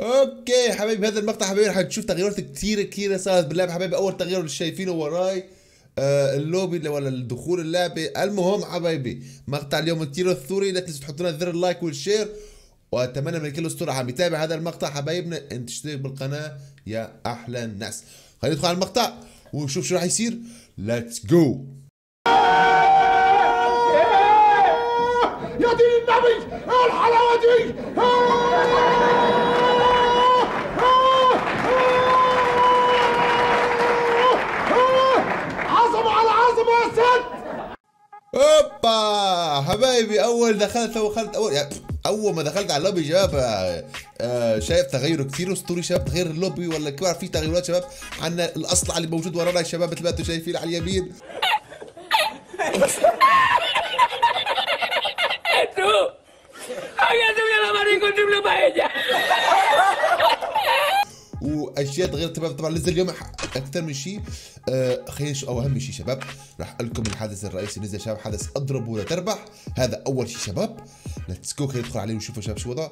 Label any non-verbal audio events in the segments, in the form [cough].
أوكي حبايبي هذا المقطع حبايبي رح تشوف تغيرات كثيرة كثيرة صارت باللعبة. حبايبي أول تغيير اللي شايفينه وراي آه اللوبي ولا الدخول اللعبة. المهم حبايبي مقطع اليوم كثير اسطوري لا تنسوا تحطوا لنا زر ال like وال share. وأتمنى من كل اسطوره عم يتابع هذا المقطع حبايبنا. ان تشترك بالقناة يا أحلى الناس. خلينا ندخل على المقطع ونشوف شو راح يصير. let's go يا دين النبي الحلاوة دي عظمه على عظمه يا ست اوبا حبايبي أول دخلت دخلت اول يعني أول ما دخلت على اللوبي شباب آه، آه، شايف تغير كثير اسطوري شباب تغير اللوبي ولا كبار في تغيرات شباب عنا الاصلع اللي موجود ورانا يا شباب مثل ما أنتم شايفين على اليمين [laughs] Tú, paella. واشياء شباب طبعا نزل اليوم أكثر من شيء آه خلينا نشوف أو أهم شيء شباب. راح لكم الحدث الرئيسي نزل شباب حدث اضرب ولا تربح. هذا أول شيء شباب. let's go ندخل عليه ونشوف شباب شو وضع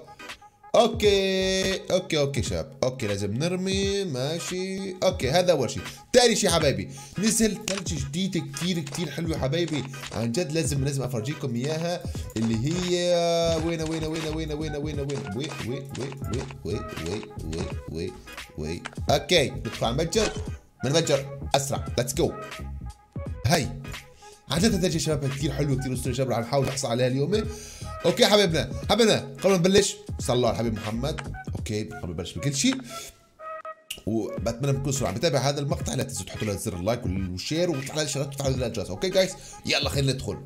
okay okay okay شباب okay لازم نرمي ماشي أوكي هذا اول شيء ثاني شيء حبايبي نزل ثلج جديد كثير كثير حلو حبايبي عن جد لازم لازم افرجيكم اياها اللي هي وين وين وين وين وين وين وين وي وي وي وي وي وي وي وي okay ندخل على المتجر من المتجر اسرع let's go هاي عادة تجي شباب كثير حلوة كثير اسطوري شباب رح نحاول نحصل عليها اليوم okay حبايبنا قبل ما نبلش. صلوا على الحبيب محمد. okay قبل ما نبلش بكل شيء. وبتمنى تكونوا عم تتابع هذا المقطع. لا تنسوا تحطوا لنا زر ال like وال share وتفعلوا الشغلات وتفعلوا الجرس. okay guys يلا خلينا ندخل.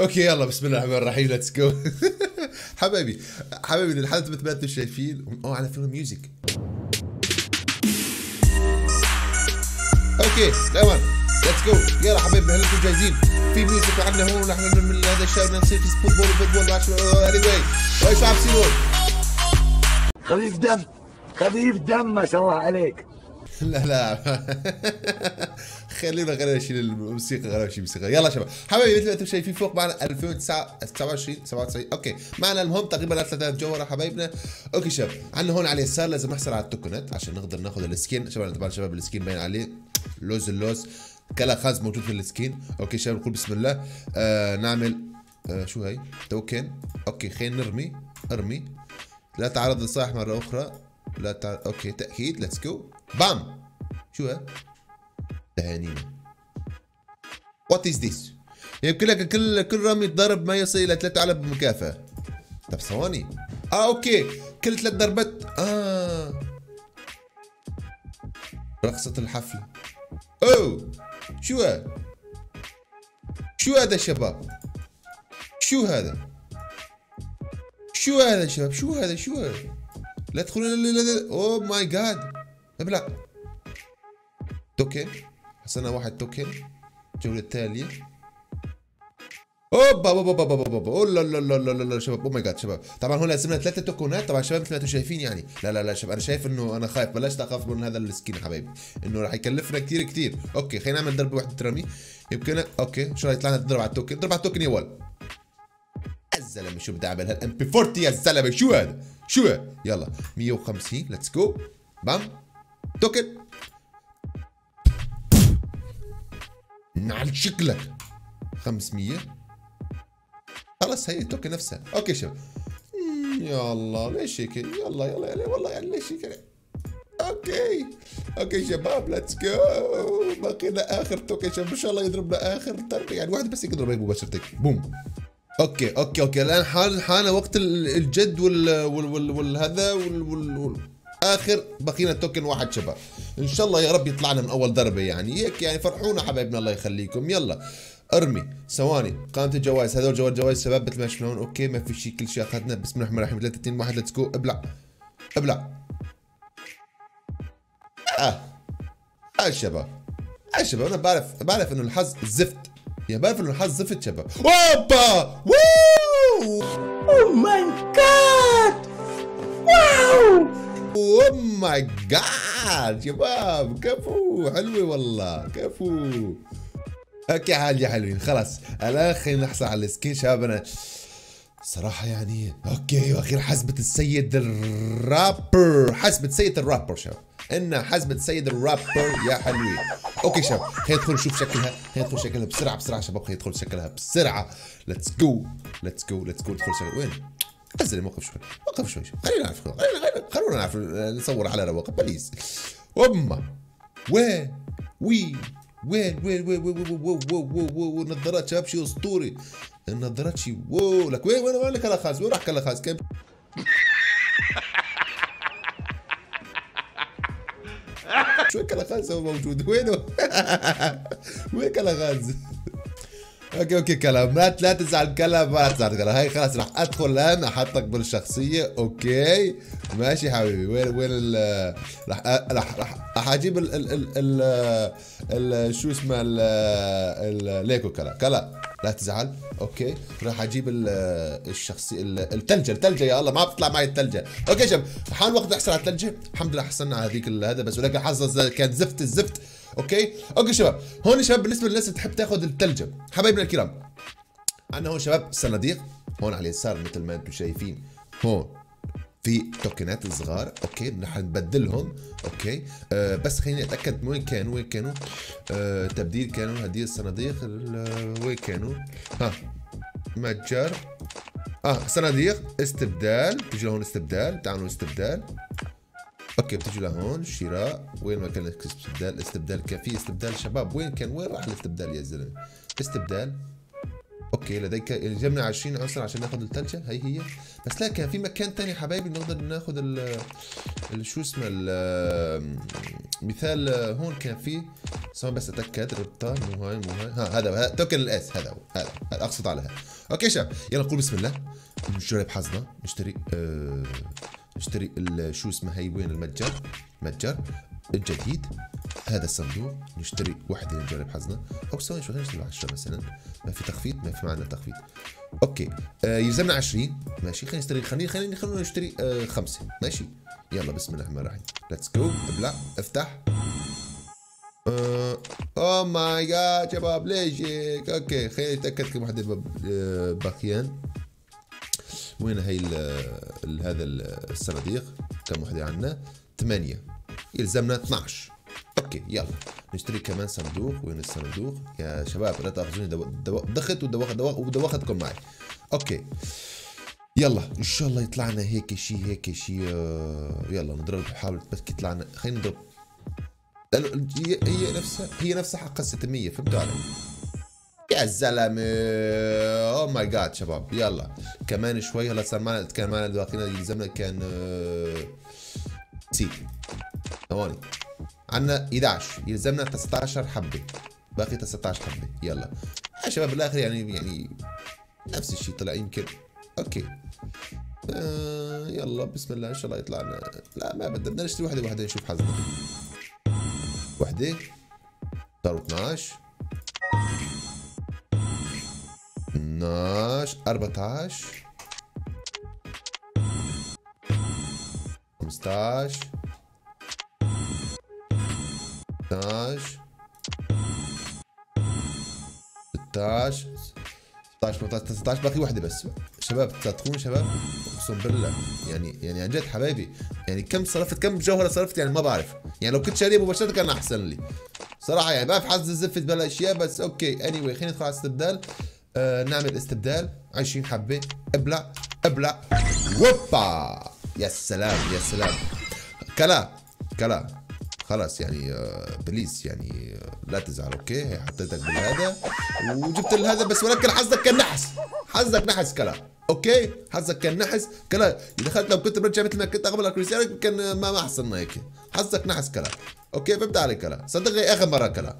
okay يلا بسم الله الرحمن الرحيم let's go [laughs] حبايبي حبايبي الحلقة مثل ما أنتم شايفين أوه على فيلم ميوزك أوكي الاوان ليتس جو يلا حبايبي هل أنتم جاهزين؟ في ميوزك وعندنا هون ونحن من هذا الشيء بدنا نصير في فوتبول وفوتبول اني واي واي شو عم بصير هون خفيف دم خفيف دم ما شاء الله عليك. [laughs] لا لا. [laughs] خلينا خلينا نشيل الموسيقى خلينا نشيل الموسيقى يلا شباب. حبايبي مثل ما أنتم شايفين فوق معنا 2029 97 أوكي. معنا المهم تقريبا 3000 جوهره حبايبنا. okay شباب. عندنا هون على اليسار لازم نحصل على التوكنات عشان نقدر ناخذ ال skin. شباب طبعا شباب ال skin باين عليه. لوز اللوز. كلا خاز موجود في ال skin. okay شباب نقول بسم الله. آه نعمل آه شو هي token. okay خلينا نرمي. أرمي. لا تعرض للصالح مرة أخرى. لا تعرض okay تأكيد. let's go bam. شو هذا؟ تهانينا what is this يمكن لك كل كل رمي ضرب ما يصل إلى 3000 مكافأة طب ثواني آه okay كل ثلاث ضربات آه رقصة الحفلة أوه شو هذا؟ شو هذا شباب؟ شو هذا؟ شو هذا شباب؟ شو هذا؟ شو هذا؟ لا تدخلون oh my god ابلع token حصلنا واحد token الجولة التالية. أوبا أوبا أوبا أوبا أوبا أوبا. لا لا لا لا لا شباب. oh my god شباب. طبعا هون لازمنا ثلاثة توكنات طبعا شباب مثل ما أنتم شايفين يعني. لا لا لا شباب أنا شايف إنه أنا خايف. بلشت اخاف من هذا ال skin يا حبايبي. إنه راح يكلفنا كثير كثير okay خلينا نعمل ضربة واحدة رمي يمكن okay شو راح يطلع لنا تضرب على ال token. ضرب على ال token يا ولد. الزلمه شو بدي أعمل هال MP 40 يا زلمة؟ شو هذا؟ شو؟ يلا 150 let's go bam. token. نعل شكلك. 500 خلص هي ال token نفسها. okay شباب. مم، يلا ليش هيك؟ يلا يلا يلا والله يعني ليش هيك؟ okay. okay شباب let's go باقينا آخر token شباب. إن شاء الله يضربنا آخر ضربه يعني واحد بس يضرب هيك مباشره boom. okay okay okay. الآن حان حان وقت ال- الجد وال وال وال والهذا وال وال وال آخر بقينا token واحد شباب. إن شاء الله يا رب يطلعنا من أول ضربة يعني. هيك يعني فرحونا حبايبنا الله يخليكم. يلا. أرمي. ثواني. قائمة الجوائز. هذول جوائز جوائز شباب مثل ما شفنا okay ما في شيء كل شيء أخذنا. بسم الله الرحمن الرحيم. 3 2 1 let's go ابلع. ابلع. آه. آه شباب. آه شباب. أنا بعرف بعرف إنه الحظ زفت. يعني بعرف إنه الحظ زفت شباب. اوبا ووو! Oh my god! oh my god شباب كفو حلوة والله كفو. okay حال يا حلوين خلاص. الآن خلينا نحصل على ال skin شباب أنا صراحة يعني okay وأخيرا حزمة السيد الرابر حزمة سيد الرابر شباب. إن حزمة سيد الرابر يا حلوين. okay شباب خلينا ندخل نشوف شكلها. خلينا ندخل شكلها بسرعة بسرعة شباب خلينا ندخل شكلها بسرعة. let's go let's go let's go ندخل شكلها. وين؟ نزل الموقف شوي وقف شوي شوي. خلينا نعرف خلينا خلونا نعرف نصور على رواق بليز وما وين وين وين وين وين وين وين وين وين وين النظارات شباب شيء اسطوري النظارات شيء واو لك وين وين وين كلا خاز وين راح كلا خاز كم شوي كلا خاز هو موجود وينه وين كلا خاز okay okay كلام. لا لا تزعل كلام ما تزعل كلام. هاي خلاص راح أدخل الآن أحطك بالشخصية. okay. ماشي حبيبي. وين وين ال راح راح راح أجيب ال ال ال ال شو اسمه ال ال ليكو كلا كلا لا تزعل. okay. راح أجيب ال الشخصية ال- الثلجه الثلجه يا الله ما بتطلع معي الثلجه okay شباب حان وقت احصل على الثلجه الحمد لله حصلنا على هذيك هذا بس. ولكن حظ كان زفت الزفت. okay؟ okay شباب هون شباب بالنسبة للناس اللي تحب تاخذ الثلجه حبايبنا الكرام عندنا هون شباب صناديق هون على اليسار مثل ما أنتم شايفين هون في توكنات صغار okay؟ رح نبدلهم okay؟ آه بس خليني أتأكد وين كانوا وين كانوا؟ آه تبديل كانوا هذه الصناديق ال- وين كانوا؟ ها متجر آه صناديق استبدال بتجي لهون استبدال تعالوا استبدال. okay بتجي لهون شراء وين ما كان استبدال استبدال كان في استبدال شباب وين كان وين راح الاستبدال يا زلمة؟ استبدال. okay لديك جبنا 20 عنصر عشان ناخذ الثلجه هي هي. بس لا كان في مكان تاني حبايبي نقدر ناخذ ال شو اسمه ال- مثال هون كان في. بس أتأكد ربطة مو هاي مو هاي. ها هذا token الاس هذا هو هذا, أقصد على هذا. okay شباب يلا نقول بسم الله. نجرب حظنا نشتري آه نشتري ال- شو اسمه هي وين المتجر؟ متجر الجديد. هذا الصندوق نشتري وحده نجرب حظنا أو شوي خلينا نشتري 10 مثلا. ما في تخفيض ما في معنا تخفيض. okay آه يلزمنا 20 ماشي خلينا نشتري خلينا خلينا خلينا نشتري آه خمسة. ماشي. يلا بسم الله الرحمن الرحيم. let's go ابلع افتح. oh my god شباب ليش هيك؟ okay خلينا نتاكد كم بب- آه، باقيان وين ال هذا ال- الصناديق؟ كم وحده عندنا؟ ثمانية. يلزمنا 12 okay يلا. نشتري كمان صندوق. وين الصندوق؟ يا شباب لا تأخذوني. دوخ ودوختكم معي. okay. يلا. إن شاء الله يطلع لنا هيك شيء هيك شيء آه، يلا نضرب نحاول بس يطلع لنا. خلينا نضرب. هي نفسها هي نفسها حق 600 فهمتوا علي؟ يا زلمه oh my god شباب يلا. كمان شوي هلا صار معنا معنا باقينا يلزمنا كان آه، سي. ثواني عندنا 11 يلزمنا 19 حبة. باقي 19 حبة. يلا. يا شباب بالآخر يعني يعني نفس الشيء طلع يمكن. okay. آه يلا بسم الله إن شاء الله يطلع لنا. لا ما بدنا بدنا نشتري وحدة وحدة نشوف حظنا وحدة. صاروا 12 12 14 15 16 16 16 18 19 باقي واحدة بس. شباب تصدقون شباب؟ أقسم بالله. يعني يعني عن جد حبايبي يعني كم صرفت كم جوهرة صرفت يعني ما بعرف. يعني لو كنت شاريه مباشرة كان أحسن لي. صراحة يعني بعرف حظ الزفت بهالأشياء بس okay. اني anyway خلينا ندخل على استبدال آه نعمل استبدال. 20 حبة ابلع ابلع. ووبا يا سلام يا سلام. كلا كلا. خلاص يعني آه، please يعني آه، لا تزعل okay؟ حطيتك بالهذا. وجبت هذا بس ولكن حظك كان نحس. حظك نحس كلا. okay؟ حظك كان نحس. كلا دخلت لو كنت برجع مثل ما كنت قبل كريستيانو كان ما ما حصلنا هيك. حظك نحس كلا. okay؟ فهمت علي كلا. صدقني آخر مرة كلا.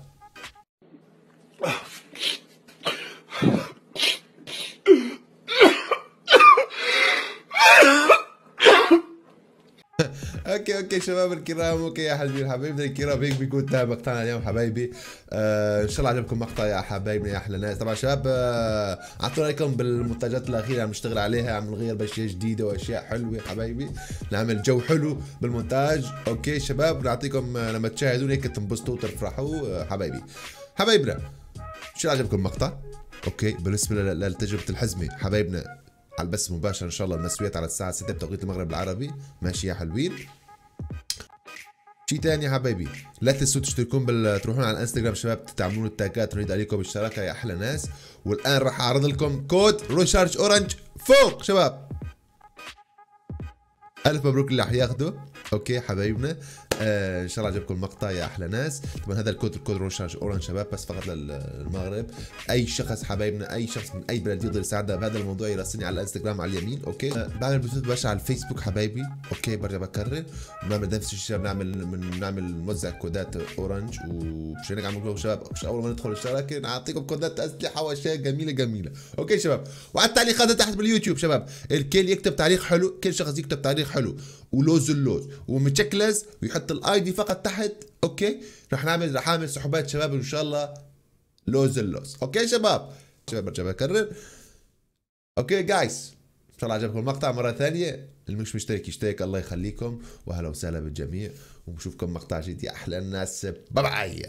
okay okay شباب الكرام okay يا حبيبي حبايبنا الكرام هيك بيكون انتهى مقطعنا اليوم حبايبي. آه إن شاء الله عجبكم مقطع يا حبايبنا يا أحلى ناس طبعا شباب آه أعطونا رأيكم بالمنتجات الأخيرة عم نشتغل عليها. عم نغير باشياء جديدة وأشياء حلوة حبايبي. نعمل جو حلو بالمونتاج. okay شباب نعطيكم آه، لما تشاهدون هيك تنبسطوا وتفرحوا حبايبي. حبايبنا شو عجبكم المقطع. okay بالنسبة لتجربه الحزمة حبايبنا على البث مباشر إن شاء الله المسويات على الساعة 6 بتوقيت المغرب العربي. ماشي يا حلوين. شي تاني يا حبايبي؟ لا تنسوا تشتركون بال تروحون على الانستغرام شباب تعملون التاجات نريد عليكم الشراكه يا أحلى ناس. والآن راح أعرض لكم كود recharge Orange فوق شباب. ألف مبروك اللي راح ياخده. okay حبايبنا. إن شاء الله عجبكم المقطع يا أحلى ناس. طبعا هذا الكود الكود recharge Orange شباب بس فقط للمغرب. أي شخص حبايبنا أي شخص من أي بلد يقدر يساعدنا بهذا الموضوع يراسلني على الإنستغرام على اليمين okay؟ آه. بعمل بثوث مباشر على الفيسبوك حبايبي okay؟ برجع بكرر. بنعمل نفس الشيء بنعمل من نعمل نوزع كودات Orange ومش هيك عم نقول شباب. مش أول ما ندخل الشراكه نعطيكم كودات أسلحة وأشياء جميلة جميلة. okay شباب؟ وعلى التعليقات تحت باليوتيوب شباب. الكل يكتب تعليق حلو كل شخص يكتب تعليق حلو. ولوز اللوز. ومتشكلز ويحط ال ID فقط تحت. okay؟ رح نعمل رح أعمل سحوبات شباب إن شاء الله. لوز اللوز okay شباب؟ شباب برجع بكرر. okay guys إن شاء الله عجبكم المقطع. مرة ثانية. اللي مش مشترك يشترك. الله يخليكم. واهلا وسهلا بالجميع. ونشوفكم مقطع جديد. يا أحلى الناس. bye bye